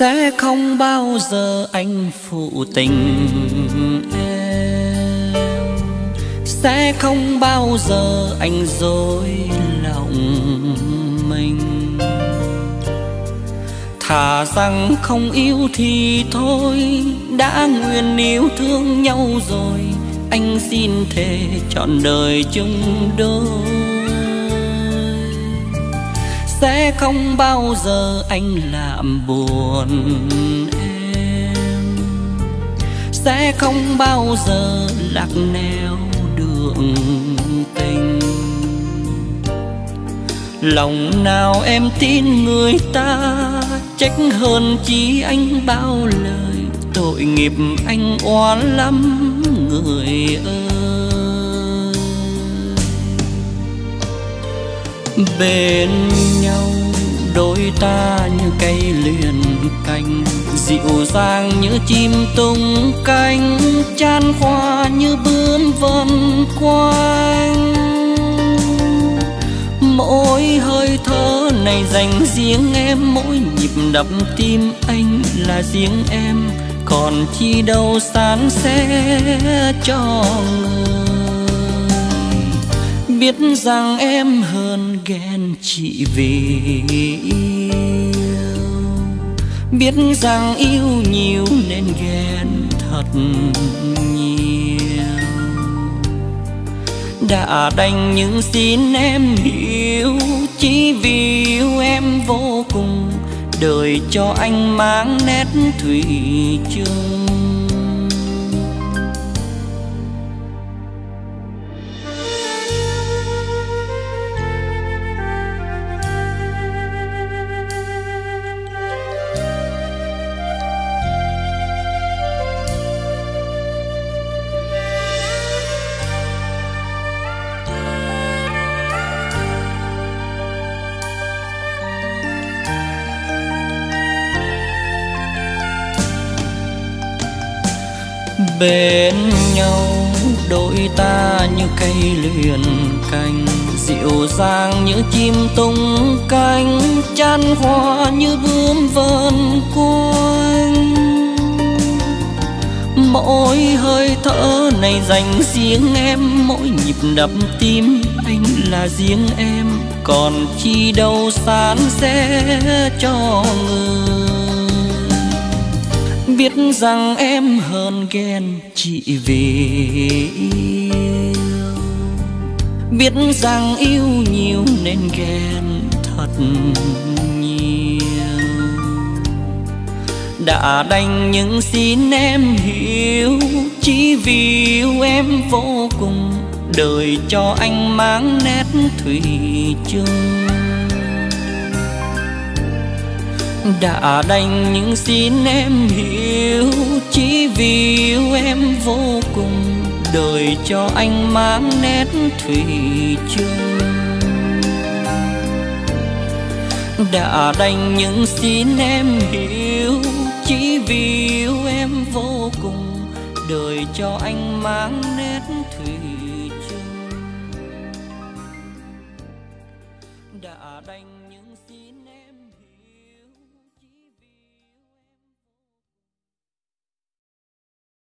sẽ không bao giờ anh phụ tình em. Sẽ không bao giờ anh dối lòng mình. Thà rằng không yêu thì thôi, đã nguyện yêu thương nhau rồi, anh xin thề trọn đời chung đôi sẽ không bao giờ anh làm buồn em. Sẽ không bao giờ lạc neo đường tình. Lòng nào em tin người ta trách hơn chi anh bao lời. Tội nghiệp anh oan lắm người ơi. Bên nhau, đôi ta như cây liền cành. Dịu dàng như chim tung cánh, chan hoa như bướm vần quanh. Mỗi hơi thở này dành riêng em, mỗi nhịp đập tim anh là riêng em. Còn chi đâu san sẻ cho người biết rằng em hơn ghen chị vì yêu. Biết rằng yêu nhiều nên ghen thật nhiều. Đã đành những xin em hiểu, chỉ vì yêu em vô cùng. Đời cho anh mang nét thủy chung. Bên nhau, đôi ta như cây liền cành. Dịu dàng như chim tung cánh chan hoa như bướm vờn quanh. Mỗi hơi thở này dành riêng em, mỗi nhịp đập tim anh là riêng em. Còn chi đâu san sẻ cho người biết rằng em hơn ghen chị vì yêu biết rằng yêu nhiều nên ghen thật nhiều. Đã đành những xin em hiểu, chỉ vì yêu em vô cùng đời cho anh mang nét thủy chung. Đã đành những xin em hiểu, chỉ vì yêu em vô cùng, đời cho anh mang nét thủy chung. Đã đành những xin em hiểu, chỉ vì yêu em vô cùng, đời cho anh mang nét thủy chung. Đã đành những xin